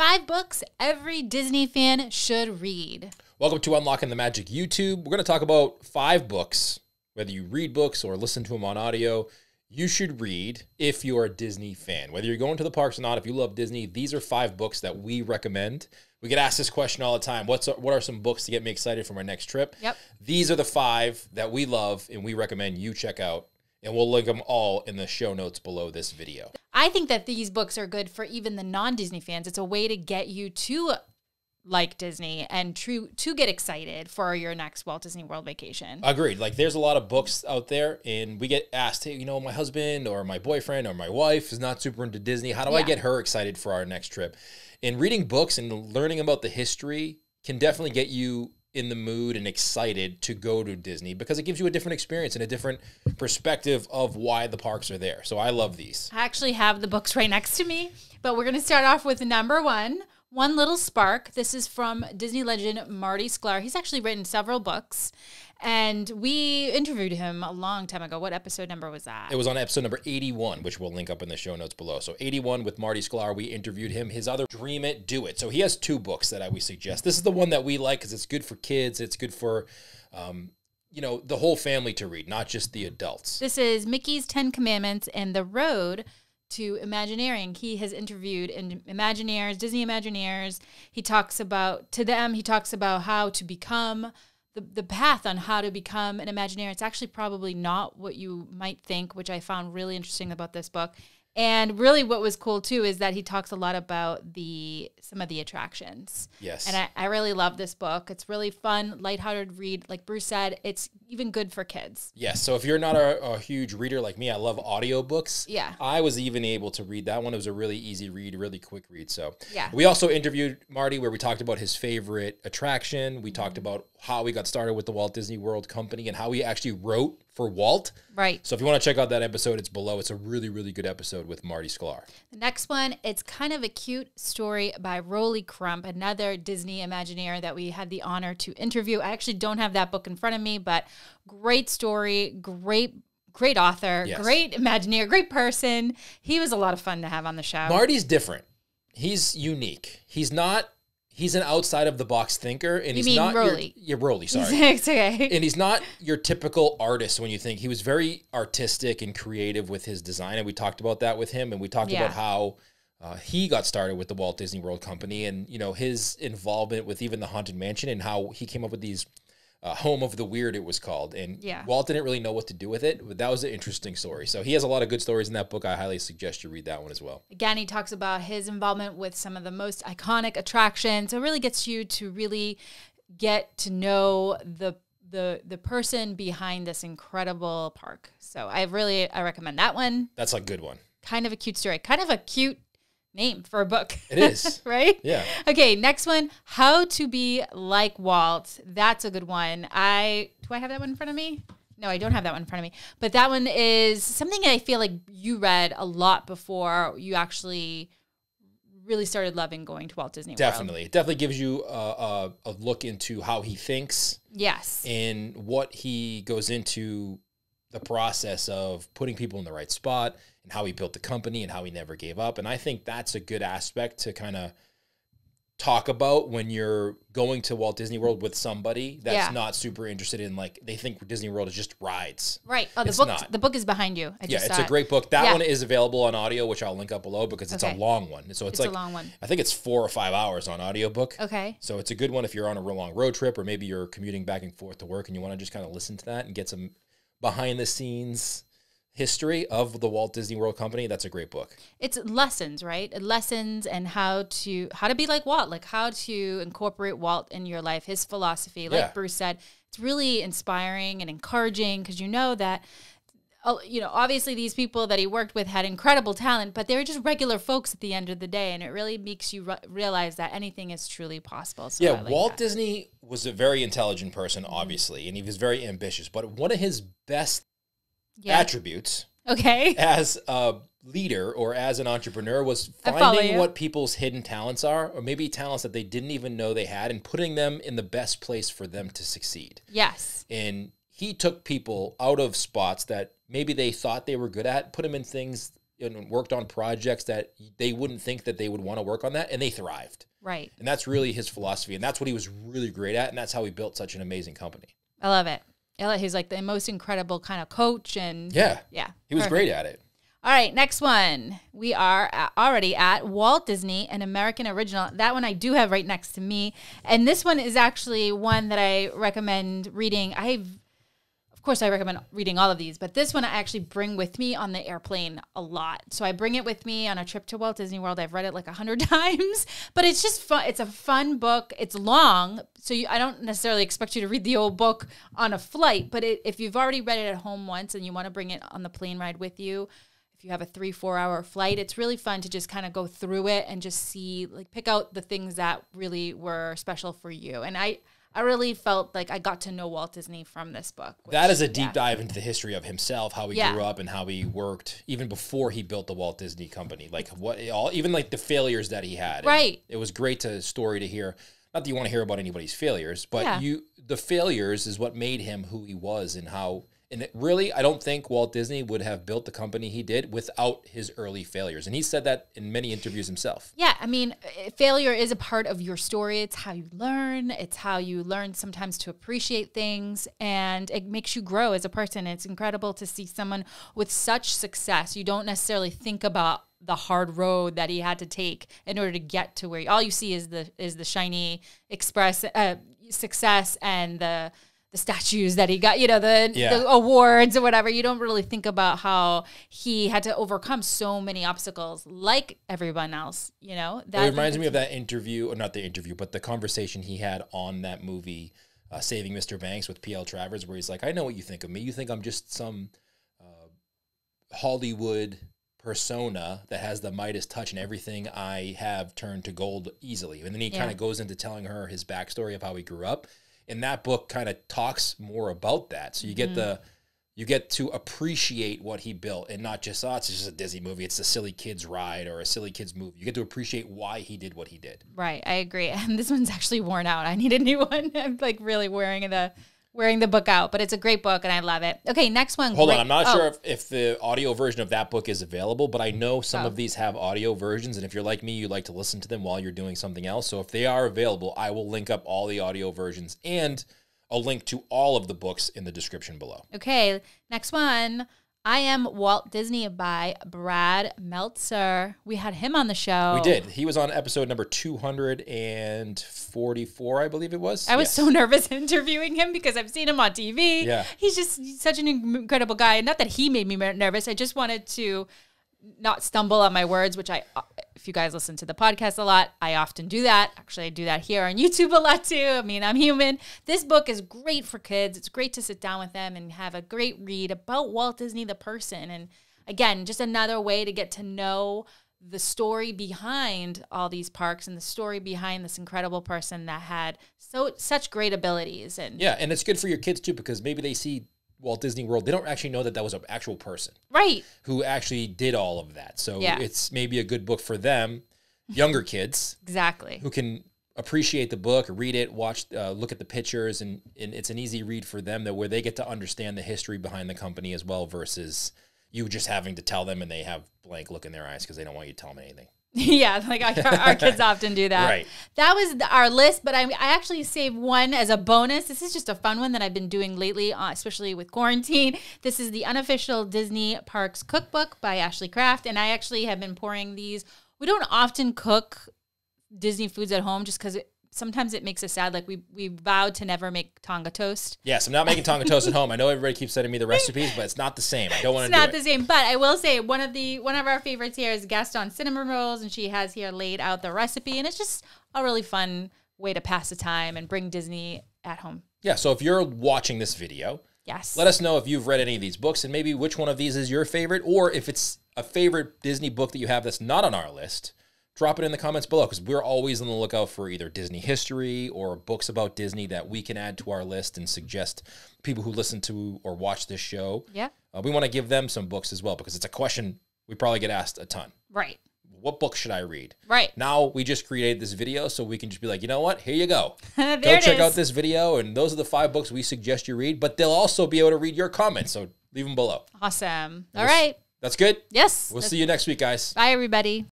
Five books every Disney fan should read. Welcome to Unlocking the Magic YouTube. We're going to talk about five books, whether you read books or listen to them on audio, you should read if you're a Disney fan. Whether you're going to the parks or not, if you love Disney, these are five books that we recommend. We get asked this question all the time. What's what are some books to get me excited for my next trip? Yep. These are the five that we love and we recommend you check out. And we'll link them all in the show notes below this video. I think that these books are good for even the non Disney fans. It's a way to get you to like Disney and true to get excited for your next Walt Disney World vacation. Agreed. Like there's a lot of books out there and we get asked, hey, you know, my husband or my boyfriend or my wife is not super into Disney. How do I get her excited for our next trip? And reading books and learning about the history can definitely get you in the mood and excited to go to Disney because it gives you a different experience and a different perspective of why the parks are there. So I love these. I actually have the books right next to me, but we're going to start off with number one. One Little Spark. This is from Disney legend Marty Sklar. He's actually written several books, and we interviewed him a long time ago. What episode number was that? It was on episode number 81, which we'll link up in the show notes below. So 81 with Marty Sklar, we interviewed him. His other Dream It, Do It. So he has two books that I would suggest. This is the one that we like because it's good for kids. It's good for, um, you know, the whole family to read, not just the adults. This is Mickey's Ten Commandments and the Road to Imagineering. He has interviewed in Imagineers, Disney Imagineers. He talks about to them. He talks about how to become the the path on how to become an Imagineer. It's actually probably not what you might think, which I found really interesting about this book. And really, what was cool too is that he talks a lot about the some of the attractions. Yes. And I, I really love this book. It's really fun, lighthearted read. Like Bruce said, it's even good for kids. Yes. So if you're not a, a huge reader like me, I love audiobooks. Yeah. I was even able to read that one. It was a really easy read, really quick read. So Yeah. we also interviewed Marty where we talked about his favorite attraction. We talked mm-hmm. about how he got started with the Walt Disney World Company and how he actually wrote for Walt. Right. So if you want to check out that episode, it's below. It's a really, really good episode with Marty Sklar. The next one, it's kind of a cute story by Rolly Crump, another Disney Imagineer that we had the honor to interview. I actually don't have that book in front of me, but great story, great, great author, Yes. great Imagineer, great person. He was a lot of fun to have on the show. Marty's different. He's unique. He's not. He's an outside of the box thinker, and he's mean not. Rolly? Your, yeah, Rolly. Sorry. it's okay. and he's not your typical artist when you think he was very artistic and creative with his design and we talked about that with him and we talked Yeah. about how uh, he got started with the Walt Disney World Company and you know his involvement with even the Haunted Mansion and how he came up with these uh, Home of the Weird it was called and Yeah. Walt didn't really know what to do with it but that was an interesting story so he has a lot of good stories in that book I highly suggest you read that one as well Again, he talks about his involvement with some of the most iconic attractions. So it really gets you to really get to know the the the person behind this incredible park. So I really I recommend that one. that's a good one Kind of a cute story. Kind of a cute name for a book. It is. right? yeah Okay, next one, How to Be Like Walt. That's a good one. I do I have that one in front of me? No, I don't have that one in front of me. But that one is something I feel like you read a lot before you actually really started loving going to Walt Disney World. definitely it definitely gives you a, a, a look into how he thinks Yes. And what he goes into the process of putting people in the right spot and how he built the company and how he never gave up. And I think that's a good aspect to kind of talk about when you're going to Walt Disney World with somebody that's Yeah. not super interested in like they think Disney World is just rides. Right. Oh, the It's book not. the book is behind you. I Yeah, just it's a it. great book. That Yeah. one is available on audio, which I'll link up below because it's Okay. a long one. So it's, It's like a long one. I think it's four or five hours on audiobook. Okay. So it's a good one if you're on a real long road trip or maybe you're commuting back and forth to work and you want to just kind of listen to that and get some behind the scenes history of the Walt Disney World Company. That's a great book. it's lessons right lessons and how to how to be like walt like how to incorporate walt in your life his philosophy like Yeah. bruce said it's really inspiring and encouraging because you know that you know obviously these people that he worked with had incredible talent but they were just regular folks at the end of the day and it really makes you re- realize that anything is truly possible so Yeah, like Walt that. Disney was a very intelligent person, mm-hmm. obviously, and he was very ambitious. But one of his best yeah attributes okay as a leader or as an entrepreneur was finding what people's hidden talents are, or maybe talents that they didn't even know they had, and putting them in the best place for them to succeed. yes And he took people out of spots that maybe they thought they were good at, put them in things and worked on projects that they wouldn't think that they would want to work on that, and they thrived. Right. And that's really his philosophy, and that's what he was really great at, and that's how he built such an amazing company. I love it. I love- He's like the most incredible kind of coach, and Yeah, yeah, he was perfect. great at it. All right, next one. We are already at Walt Disney, an American original. That one I do have right next to me. And this one is actually one that I recommend reading. I've, of course, I recommend reading all of these, but this one I actually bring with me on the airplane a lot. So I bring it with me on a trip to Walt Disney World. I've read it like a hundred times, but it's just fun. It's a fun book. It's long, so you, I don't necessarily expect you to read the old book on a flight. But it, if you've already read it at home once and you want to bring it on the plane ride with you, if you have a three four hour flight it's really fun to just kind of go through it and just see like pick out the things that really were special for you and i i really felt like i got to know walt disney from this book which- That is a deep yeah. dive into the history of himself, how he Yeah. grew up, and how he worked even before he built the Walt Disney Company. Like what all, even like the failures that he had. Right. it was great to story to hear. Not that you want to hear about anybody's failures, but Yeah. you the failures is what made him who he was and how. And really, I don't think Walt Disney would have built the company he did without his early failures. And he said that in many interviews himself. yeah i mean uh, failure is a part of your story. It's how you learn. It's how you learn sometimes to appreciate things. And it makes you grow as a person. It's incredible to see someone with such success. You don't necessarily think about the hard road that he had to take in order to get to where you all you see is the is the shiny express uh, success and the the statues that he got, you know, the, Yeah. the awards or whatever. You don't really think about how he had to overcome so many obstacles, like everyone else. You know, It reminds me of that interview, or not the interview, but the conversation he had on that movie, uh, Saving Mr. Banks with P.L. Travers, where he's like, I know what you think of me. You think I'm just some uh, Hollywood persona that has the Midas touch and everything I have turned to gold easily. And then he Yeah. kind of goes into telling her his backstory of how he grew up. And that book kind of talks more about that. So you get the mm-hmm. you get to appreciate what he built and not just oh it's just a Disney movie, it's a silly kids ride or a silly kids movie. You get to appreciate why he did what he did. Right, I agree. And this one's actually worn out. I need a new one. I'm like really wearing the wearing the book out, but it's a great book and I love it. Okay, next one. Hold great- on, I'm not oh, sure if, if the audio version of that book is available, but I know some Oh. of these have audio versions, and if you're like me, you like to listen to them while you're doing something else. So if they are available, I will link up all the audio versions and a link to all of the books in the description below. Okay, next one. I am Walt Disney by Brad Meltzer. We had him on the show. We did. He was on episode number 244, I believe it was. I was Yes. so nervous interviewing him because I've seen him on TV. Yeah. He's just such an incredible guy. Not that he made me nervous. I just wanted to not stumble on my words, which I, if you guys listen to the podcast a lot, I often do that. Actually, I do that here on YouTube a lot too. I mean, I'm human. This book is great for kids. It's great to sit down with them and have a great read about Walt Disney, the person. And again, just another way to get to know the story behind all these parks and the story behind this incredible person that had so such great abilities and Yeah, and it's good for your kids too because maybe they see Walt Disney World. They don't actually know that that was an actual person right who actually did all of that. So Yeah. it's maybe a good book for them, younger kids, exactly who can appreciate the book, read it, watch, uh, look at the pictures, and, and it's an easy read for them that where they get to understand the history behind the company as well versus you just having to tell them and they have blank look in their eyes because they don't want you to tell them anything. yeah like our, our kids often do that. Right. that was the, our list but I, I actually saved one as a bonus. This is just a fun one that i've been doing lately uh, especially with quarantine. This is the unofficial disney parks cookbook by ashley craft and i actually have been pouring these. We don't often cook disney foods at home just because sometimes it makes us sad like we we vowed to never make tonga toast Yes, I'm not making tonga toast at home. I know everybody keeps sending me the recipes, but it's not the same. I don't want it's to do not it. the same. But I will say one of the one of our favorites here is Gaston cinnamon rolls, and she has here laid out the recipe, and it's just a really fun way to pass the time and bring Disney at home. Yeah, so if you're watching this video, Yes. let us know if you've read any of these books and maybe which one of these is your favorite, or if it's a favorite Disney book that you have that's not on our list. Drop it in the comments below because we're always on the lookout for either Disney history or books about Disney that we can add to our list and suggest people who listen to or watch this show. yeah. Uh, we want to give them some books as well because it's a question we probably get asked a ton. Right. What book should I read? Right. Now we just created this video so we can just be like, you know what? Here you go. Go check is. out this video, and those are the five books we suggest you read. But they'll also be able to read your comments, so leave them below. Awesome. All right. That's good. Yes. We'll see you next week, guys. Bye, everybody.